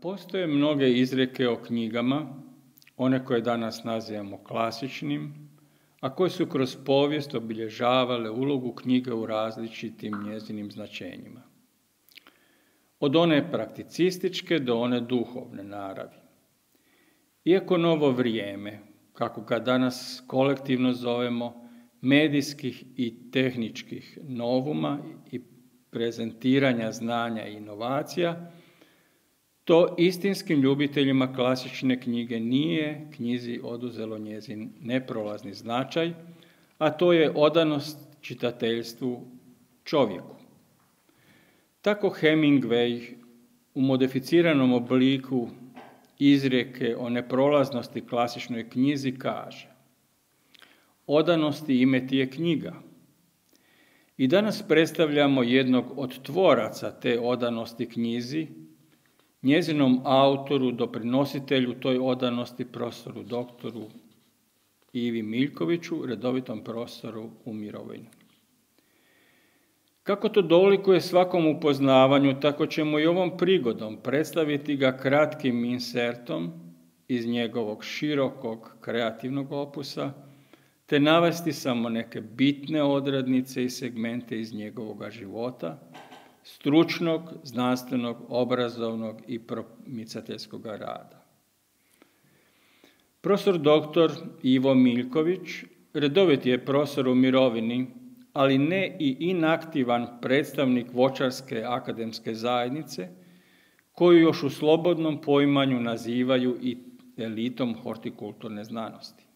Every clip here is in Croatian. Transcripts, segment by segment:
postoje mnoge izreke o knjigama, one koje danas nazivamo klasičnim, a koje su kroz povijest obilježavale ulogu knjige u različitim njezinim značenjima. Od one prakticističke do one duhovne naravi. Iako novo vrijeme, kako ga danas kolektivno zovemo, medijskih i tehničkih novuma i prezentiranja znanja i inovacija, to istinskim ljubiteljima klasične knjige nije knjizi oduzelo njezin neprolazni značaj, a to je odanost čitateljstvu čovjeku. Tako Hemingway u modificiranom obliku izrijeke o neprolaznosti klasičnoj knjizi kaže Odanosti ime ti je knjiga. I danas predstavljamo jednog od tvoraca te odanosti knjizi, njezinom autoru, doprinositelju toj odanosti profesoru doktoru Ivi Miljkoviću, redovitom profesoru u mirovini. Kako to dolikuje svakom upoznavanju, tako ćemo i ovom prigodom predstaviti ga kratkim insertom iz njegovog širokog kreativnog opusa, te navesti samo neke bitne odrednice i segmente iz njegovoga života, stručnog, znanstvenog, obrazovnog i promicateljskog rada. Profesor dr. Ivo Miljković redovit je profesor u mirovini, ali ne i inaktivan predstavnik vočarske akademske zajednice, koju još u slobodnom poimanju nazivaju i elitom hortikulturne znanosti.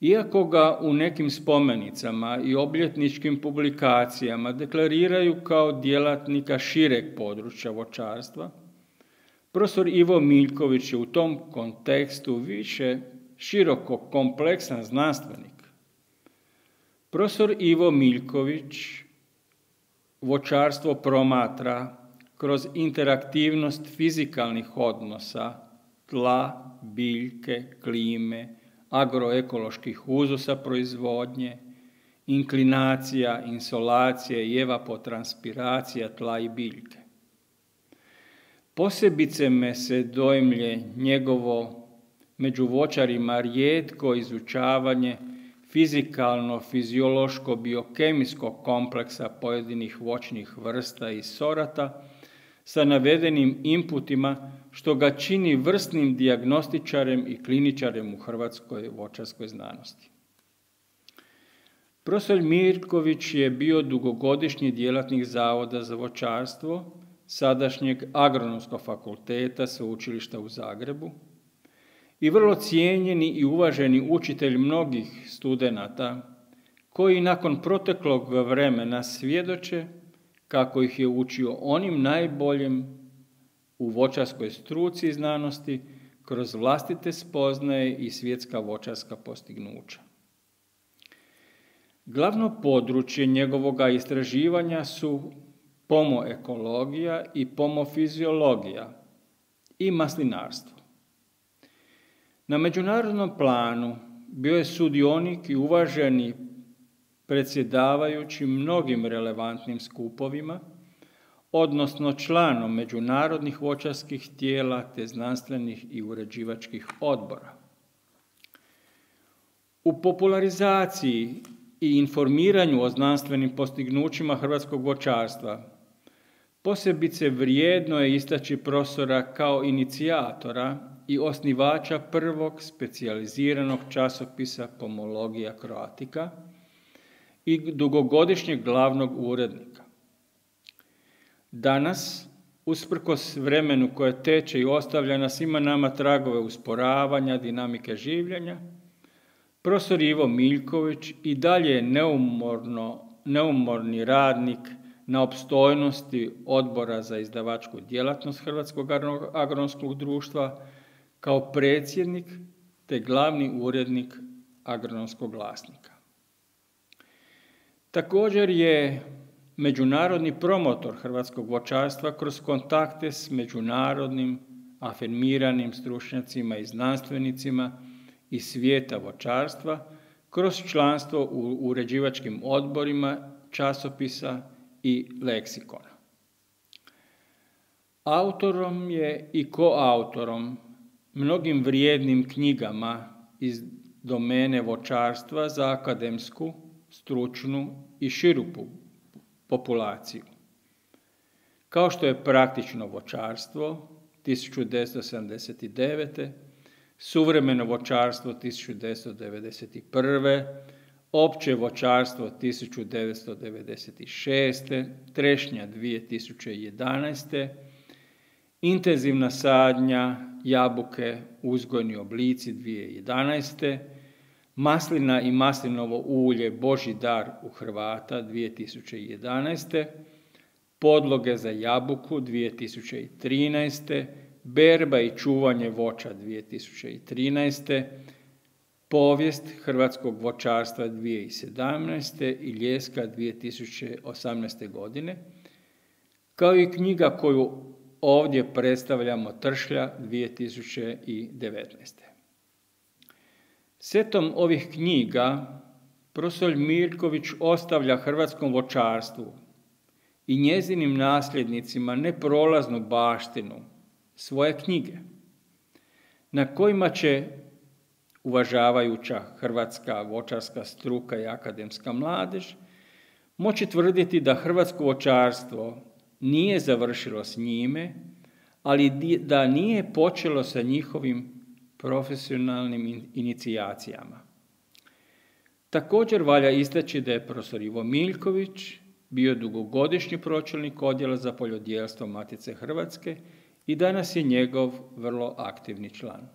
Iako ga u nekim spomenicama i obljetničkim publikacijama deklariraju kao djelatnika šireg područja vočarstva, profesor Ivo Miljković je u tom kontekstu više široko kompleksan znanstvenik. Profesor Ivo Miljković vočarstvo promatra kroz interaktivnost fizikalnih odnosa, tla, biljke, klime, agroekoloških uzusa proizvodnje, inklinacija, insolacije i evapotranspiracija tla i biljke. Posebice me se dojmlje njegovo među voćarima rijetko izučavanje fizikalno-fiziološko-biokemijskog kompleksa pojedinih voćnih vrsta i sorata sa navedenim inputima što ga čini vrsnim dijagnostičarem i kliničarem u hrvatskoj vočarskoj znanosti. Profesor Mirković je bio dugogodišnji djelatnik Zavoda za vočarstvo, sadašnjeg agronomskog fakulteta Sveučilišta u Zagrebu i vrlo cijenjeni i uvaženi učitelj mnogih studenata koji nakon proteklog vremena svjedoče kako ih je učio onim najboljim u vočarskoj struci i znanosti kroz vlastite spoznaje i svjetska vočarska postignuća. Glavno područje njegovoga istraživanja su pomoekologija i pomofiziologija i maslinarstvo. Na međunarodnom planu bio je sudionik i uvaženi predsjedavajući mnogim relevantnim skupovima – odnosno članom međunarodnih voćarskih tijela te znanstvenih i uređivačkih odbora. U popularizaciji i informiranju o znanstvenim postignućima hrvatskog voćarstva posebice vrijedno je istaći profesora kao inicijatora i osnivača prvog specijaliziranog časopisa Pomologija Kroatika i dugogodišnjeg glavnog urednika. Danas, usprkos vremenu koje teče i ostavlja na svima nama tragove usporavanja, dinamike življenja, profesor Ivo Miljković i dalje je neumorno, neumorni radnik na opstojnosti odbora za izdavačku djelatnost Hrvatskog agronomskog društva kao predsjednik te glavni urednik agronomskog glasnika. Također je međunarodni promotor hrvatskog voćarstva kroz kontakte s međunarodnim afirmiranim stručnjacima i znanstvenicima iz svijeta voćarstva, kroz članstvo u uređivačkim odborima, časopisa i leksikona. Autorom je i koautorom mnogim vrijednim knjigama iz domene vočarstva za akademsku, stručnu i širu populaciju. Kao što je praktično vočarstvo 1979. Suvremeno vočarstvo 1991. Opće vočarstvo 1996. Trešnja 2011. Intenzivna sadnja jabuke uzgojni oblici 2011. Maslina i maslinovo ulje Boži dar u Hrvata 2011. Podloge za jabuku 2013. Berba i čuvanje voća 2013. Povijest hrvatskog voćarstva 2017. i ljeska 2018. godine, kao i knjiga koju ovdje predstavljamo Tršlja 2019. Setom ovih knjiga profesor Mirković ostavlja hrvatskom vočarstvu i njezinim nasljednicima neprolaznu baštinu, svoje knjige, na kojima će uvažavajuća hrvatska vočarska struka i akademska mladež moći tvrditi da hrvatsko vočarstvo nije završilo s njime, ali da nije počelo sa njihovim profesionalnim inicijacijama. Također valja istaći da je profesor Ivo Miljković bio dugogodišnji pročelnik odjela za poljodjelstvo Matice Hrvatske i danas je njegov vrlo aktivni član.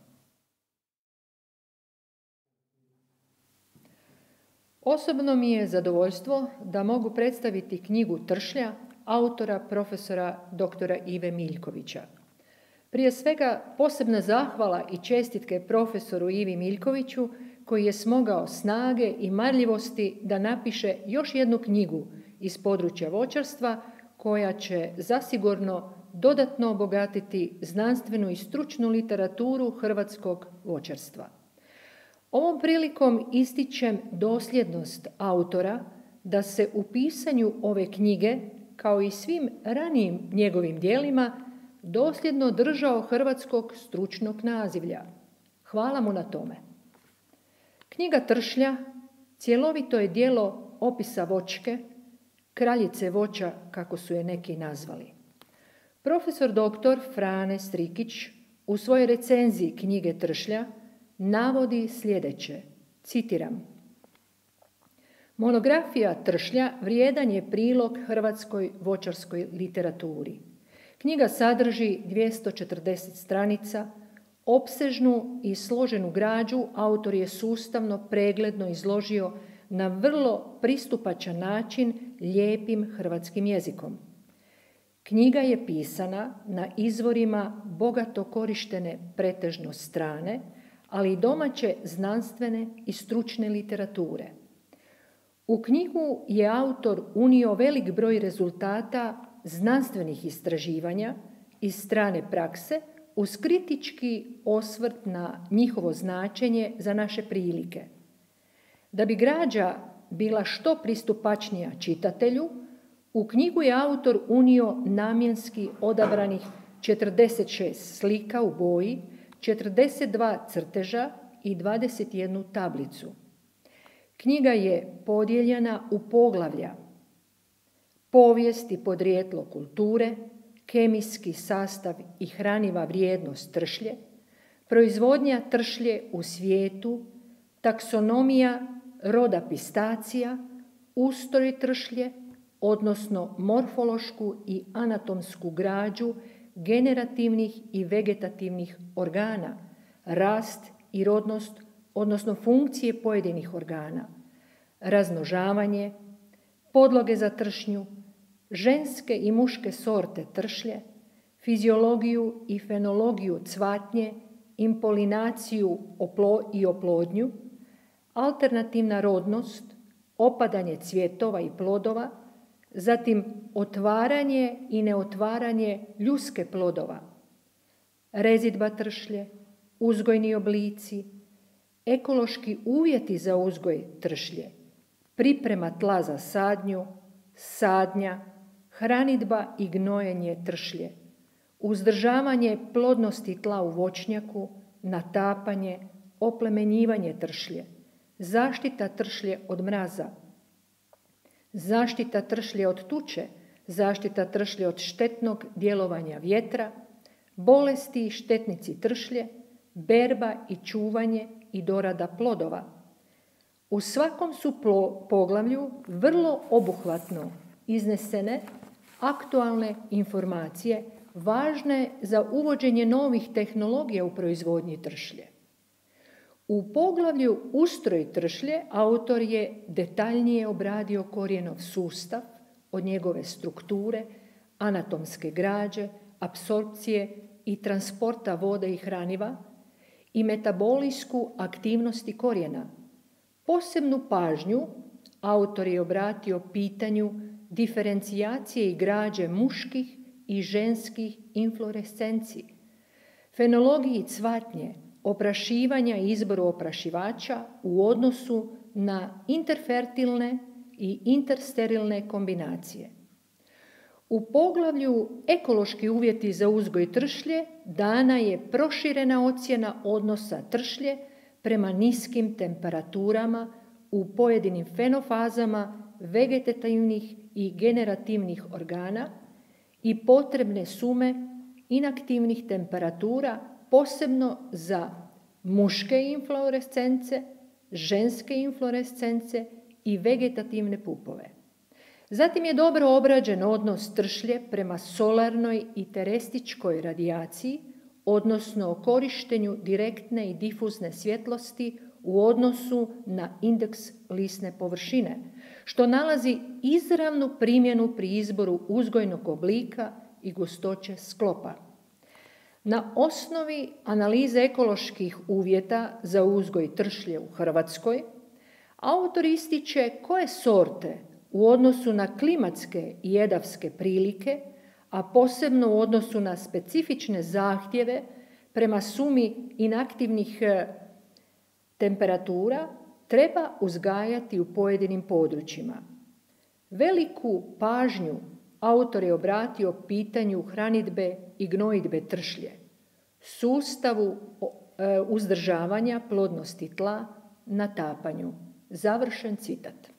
Osobno mi je zadovoljstvo da mogu predstaviti knjigu Tršlja autora profesora dr. Ive Miljkovića. Prije svega posebna zahvala i čestitke profesoru Ivi Miljkoviću koji je smogao snage i marljivosti da napiše još jednu knjigu iz područja voćarstva koja će zasigurno dodatno obogatiti znanstvenu i stručnu literaturu hrvatskog voćarstva. Ovom prilikom ističem dosljednost autora da se u pisanju ove knjige, kao i svim ranijim njegovim dijelima, dosljedno držao hrvatskog stručnog nazivlja. Hvala mu na tome. Knjiga Tršlja cjelovito je dijelo opisa vočke, kraljice voća kako su je neki nazvali. Profesor dr. Frane Strikić u svojoj recenziji knjige Tršlja navodi sljedeće, citiram, Monografija Tršlja vrijedan je prilog hrvatskoj voćarskoj literaturi. Knjiga sadrži 240 stranica, opsežnu i složenu građu autor je sustavno, pregledno izložio na vrlo pristupačan način lijepim hrvatskim jezikom. Knjiga je pisana na izvorima bogato korištene pretežno strane, ali i domaće znanstvene i stručne literature. U knjigu je autor unio velik broj rezultata znanstvenih istraživanja iz strane prakse uz kritički osvrt na njihovo značenje za naše prilike. Da bi građa bila što pristupačnija čitatelju, u knjigu je autor unio namjenski odabranih 46 slika u boji, 42 crteža i 21 tablicu. Knjiga je podijeljena u poglavlja povijest i podrijetlo kulture, kemijski sastav i hraniva vrijednost tršlje, proizvodnja tršlje u svijetu, taksonomija roda pistacija, ustroj tršlje, odnosno morfološku i anatomsku građu generativnih i vegetativnih organa, rast i rodnost, odnosno funkcije pojedinih organa, raznožavanje, podloge za tršnju, ženske i muške sorte tršlje, fiziologiju i fenologiju cvatnje, impolinaciju i oplodnju, alternativna rodnost, opadanje cvjetova i plodova, zatim otvaranje i neotvaranje ljuske plodova, rezidba tršlje, uzgojni oblici, ekološki uvjeti za uzgoj tršlje, priprema tla za sadnju, sadnja, hranidba i gnojenje tršlje, uzdržavanje plodnosti tla u voćnjaku, natapanje, oplemenjivanje tršlje, zaštita tršlje od mraza, zaštita tršlje od tuče, zaštita tršlje od štetnog djelovanja vjetra, bolesti i štetnici tršlje, berba i čuvanje i dorada plodova. U svakom su poglavlju vrlo obuhvatno iznesene aktualne informacije važne za uvođenje novih tehnologija u proizvodnji tršlje. U poglavlju Ustroj tršlje autor je detaljnije obradio korijenov sustav od njegove strukture, anatomske građe, apsorpcije i transporta vode i hraniva i metabolijsku aktivnosti korijena. Posebnu pažnju autor je obratio pitanju diferencijacije i građe muških i ženskih inflorescenciji, fenologiji cvatnje, oprašivanja i izboru oprašivača u odnosu na interfertilne i intersterilne kombinacije. U poglavlju Ekološki uvjeti za uzgoj tršlje dana je proširena ocjena odnosa tršlje prema niskim temperaturama u pojedinim fenofazama vegetativnih i generativnih organa i potrebne sume inaktivnih temperatura posebno za muške inflorescence, ženske inflorescence i vegetativne pupove. Zatim je dobro obrađen odnos tršlje prema solarnoj i terestičkoj radijaciji, odnosno o korištenju direktne i difuzne svjetlosti u odnosu na indeks lisne površine, što nalazi izravnu primjenu pri izboru uzgojnog oblika i gustoće sklopa. Na osnovi analize ekoloških uvjeta za uzgoj tršlje u Hrvatskoj, autor ističe koje sorte u odnosu na klimatske i jedavske prilike, a posebno u odnosu na specifične zahtjeve prema sumi inaktivnih e, temperatura, treba uzgajati u pojedinim područjima. Veliku pažnju autor je obratio pitanju hranidbe i gnojidbe tršlje, sustavu e, uzdržavanja plodnosti tla, natapanju. Završen citat.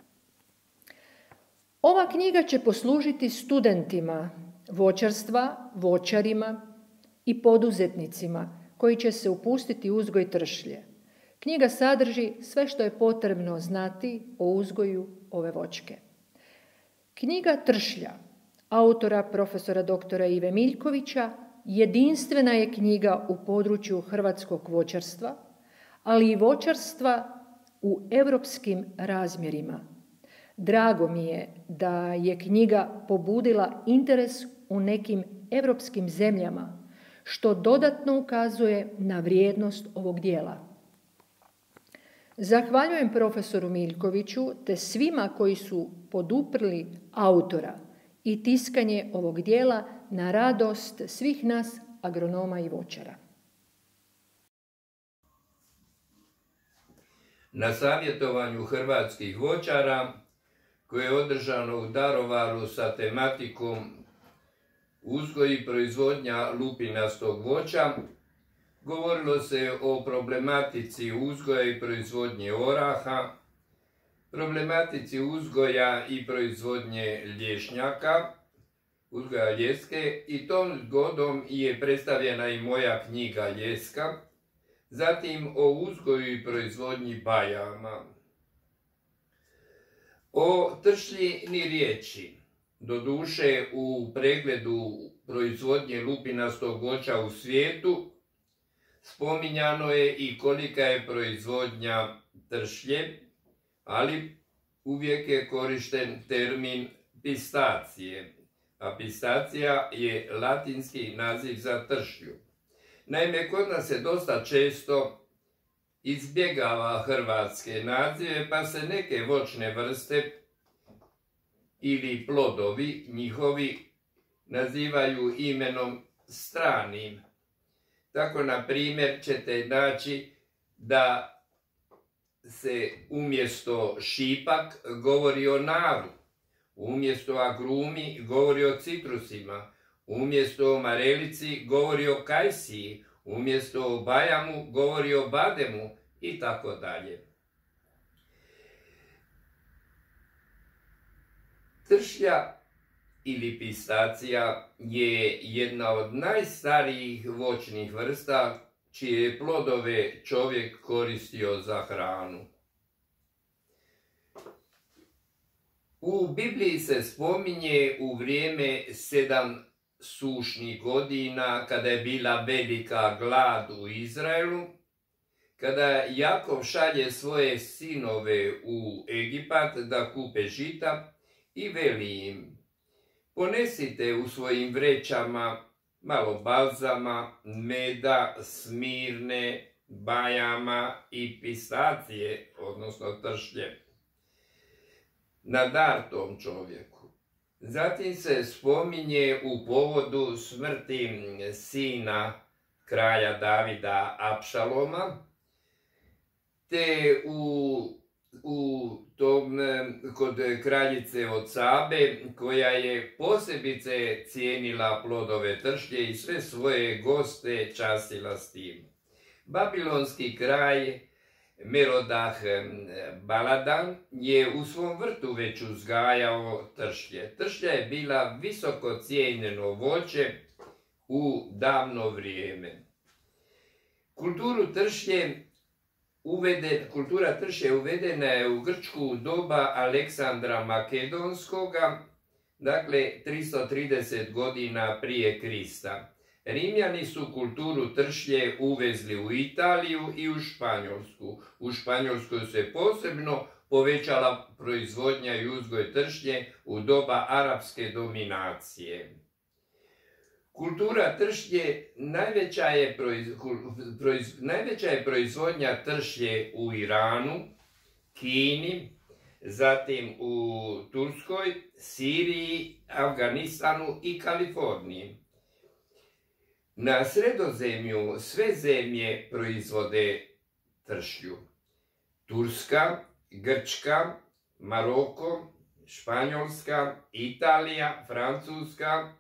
Ova knjiga će poslužiti studentima voćarstva, voćarima i poduzetnicima koji će se upustiti uzgoj tršlje. Knjiga sadrži sve što je potrebno znati o uzgoju ove voćke. Knjiga Tršlja autora profesora doktora Ive Miljkovića jedinstvena je knjiga u području hrvatskog voćarstva, ali i voćarstva u europskim razmjerima. Drago mi je da je knjiga pobudila interes u nekim europskim zemljama, što dodatno ukazuje na vrijednost ovog dijela. Zahvaljujem profesoru Miljkoviću te svima koji su poduprli autora i tiskanje ovog dijela na radost svih nas agronoma i voćara. Na savjetovanju hrvatskih voćara koje je održano u Darovaru sa tematikom uzgoj i proizvodnja lupinastog voća, govorilo se o problematici uzgoja i proizvodnje oraha, problematici uzgoja i proizvodnje lješnjaka, uzgoja ljeske i tom zgodom je predstavljena i moja knjiga Ljeska, zatim o uzgoju i proizvodnji bajama. O tršlji ni riječi, doduše u pregledu proizvodnje lupinastog voća u svijetu, spominjano je i kolika je proizvodnja tršlje, ali uvijek je korišten termin pistacije, a pistacija je latinski naziv za tršlju. Naime, kod nas se dosta često izbjegava hrvatske nazive, pa se neke voćne vrste ili plodovi njihovi nazivaju imenom stranim. Tako, na primjer, ćete naći da se umjesto šipak govori o naru, umjesto agrumi govori o citrusima, umjesto o Marelici govori o Kajsiji, umjesto o Bajamu govori o Bademu i tako dalje. Tršlja ili pistacija je jedna od najstarijih voćnih vrsta čije plodove čovjek koristio za hranu. U Bibliji se spominje u vrijeme sedam sušnih godina, kada je bila velika glad u Izraelu, kada Jakov šalje svoje sinove u Egipat da kupe žita i veli im, ponesite u svojim vrećama malo balzama, meda, smirne, bajama i pistacije, odnosno tršlje, na dar tom čovjeku. Zatim se spominje u povodu smrti sina kralja Davida Apšaloma, te u, u kod kraljice od Sabe, koja je posebice cijenila plodove tršlje i sve svoje goste častila s tim. Babilonski kraj Merodah Baladan je u svom vrtu već uzgajao tršlje. Tršlja je bila visoko cijenjeno voće u davno vrijeme. Kulturu tršlje uvede, kultura tršlje uvedena je u Grčku doba Aleksandra Makedonskoga, dakle 330 godina prije Krista. Rimljani su kulturu tršlje uvezli u Italiju i u Španjolsku. U Španjolskoj se posebno povećala proizvodnja i uzgoj tršlje u doba arapske dominacije. Kultura tršlje najveća je, najveća je proizvodnja tršlje u Iranu, Kini, zatim u Turskoj, Siriji, Afganistanu i Kaliforniji. Na sredozemlju sve zemlje proizvode tršlju. Turska, Grčka, Maroko, Španjolska, Italija, Francuska,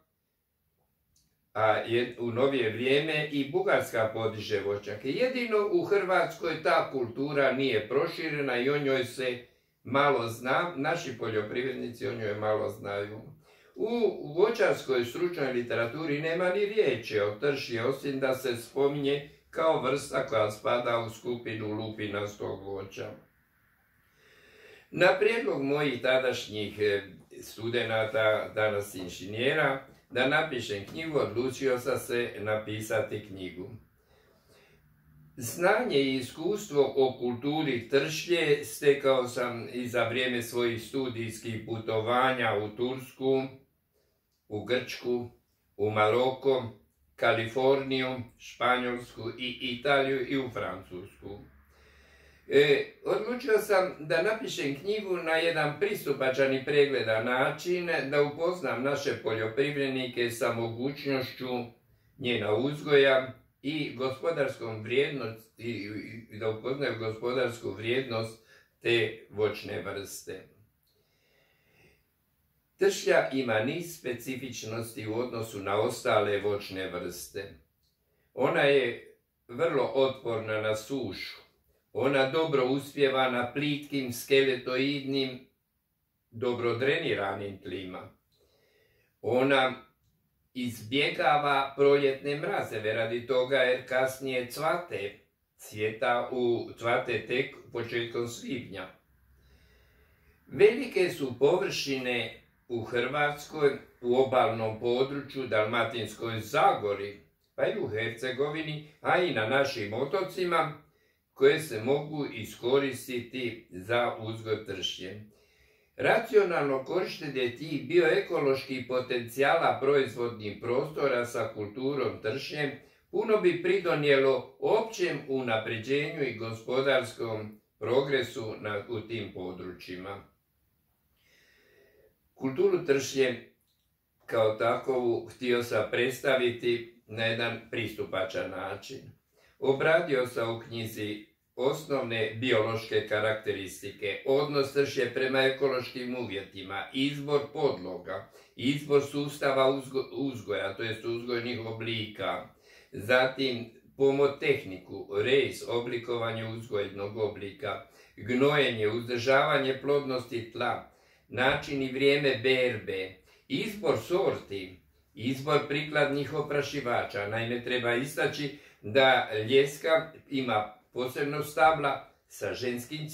a u novije vrijeme i Bugarska podiže voćake. Jedino u Hrvatskoj ta kultura nije proširena i o njoj se malo zna, naši poljoprivrednici o njoj malo znaju. U voćarskoj stručnoj literaturi nema ni riječi o trši, osim da se spominje kao vrsta koja spada u skupinu lupinastog voća. Na prijedlog mojih tadašnjih e, studenata, danas inženjera, da napišem knjigu, odlučio sam se napisati knjigu. Znanje i iskustvo o kulturi tršlje stekao sam i za vrijeme svojih studijskih putovanja u Tursku, u Grčku, u Maroko, Kaliforniju, Španjolsku i Italiju i u Francusku. E, odlučio sam da napišem knjigu na jedan pristupačan i pregledan način, da upoznam naše poljoprivrednike sa mogućnošću njena uzgoja i gospodarskom vrijednost, i, da upoznaju gospodarsku vrijednost te voćne vrste. Tršlja ima niz specifičnosti u odnosu na ostale voćne vrste. Ona je vrlo otporna na sušu. Ona dobro uspjeva na plitkim, skeletoidnim, dobro dreniranim tlima. Ona izbjegava proljetne mrazeve radi toga jer kasnije cvate, cvjeta u cvate tek početkom svibnja. Velike su površine u Hrvatskoj, u obalnom području, Dalmatinskoj Zagori, pa i u Hercegovini, a i na našim otocima, koje se mogu iskoristiti za uzgoj tršnje. Racionalno korištenje tih bioekoloških potencijala proizvodnih prostora sa kulturom tršnje puno bi pridonijelo općem unapređenju i gospodarskom progresu na, u tim područjima. Kulturu tršnje kao takovu htio sam predstaviti na jedan pristupačan način. Obradio sam u knjizi osnovne biološke karakteristike, odnos tršje prema ekološkim uvjetima, izbor podloga, izbor sustava uzgoja, to jest uzgojnih oblika, zatim pomotehniku, rejs, oblikovanje uzgojnog oblika, gnojenje, uzdržavanje plodnosti tla, način i vrijeme berbe, izbor sorti, izbor prikladnih oprašivača. Naime, treba istaći da ljeska ima posebno stabla sa ženskim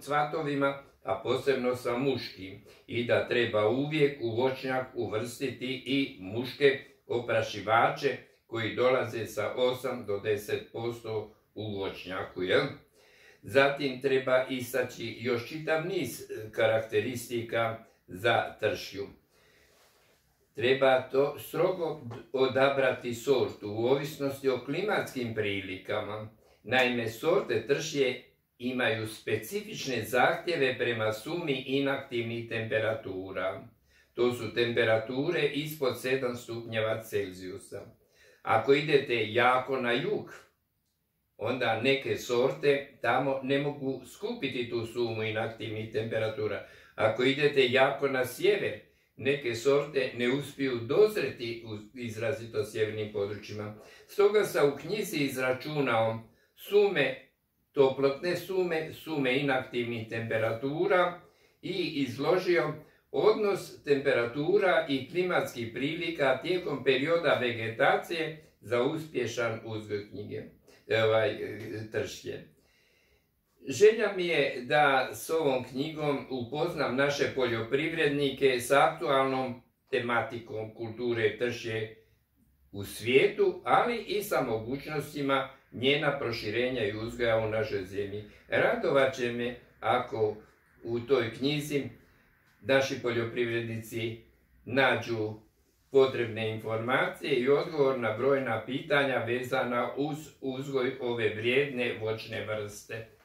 cvatovima, a posebno sa muškim. I da treba uvijek u voćnjak uvrstiti i muške oprašivače koji dolaze sa 8 do 10% u voćnjaku. Jel? Zatim treba istaći još čitav niz karakteristika za tršju. Treba to strogo odabrati sortu u ovisnosti o klimatskim prilikama. Naime, sorte tršje imaju specifične zahtjeve prema sumi inaktivnih temperatura. To su temperature ispod 7 stupnjeva Celzijusa. Ako idete jako na jug, onda neke sorte tamo ne mogu skupiti tu sumu inaktivnih temperatura. Ako idete jako na sjever, neke sorte ne uspiju dozreti u izrazito sjevernim područjima. Stoga sam u knjizi izračunao sume, toplotne sume, sume inaktivnih temperatura i izložio odnos temperatura i klimatskih prilika tijekom perioda vegetacije za uspješan uzgoj knjige, ovaj, tršlje. Želja mi je da s ovom knjigom upoznam naše poljoprivrednike s aktualnom tematikom kulture tršje u svijetu, ali i sa mogućnostima njena proširenja i uzgoja u našoj zemlji. Radovat će me ako u toj knjizi naši poljoprivrednici nađu potrebne informacije i odgovor na brojna pitanja vezana uz uzgoj ove vrijedne voćne vrste.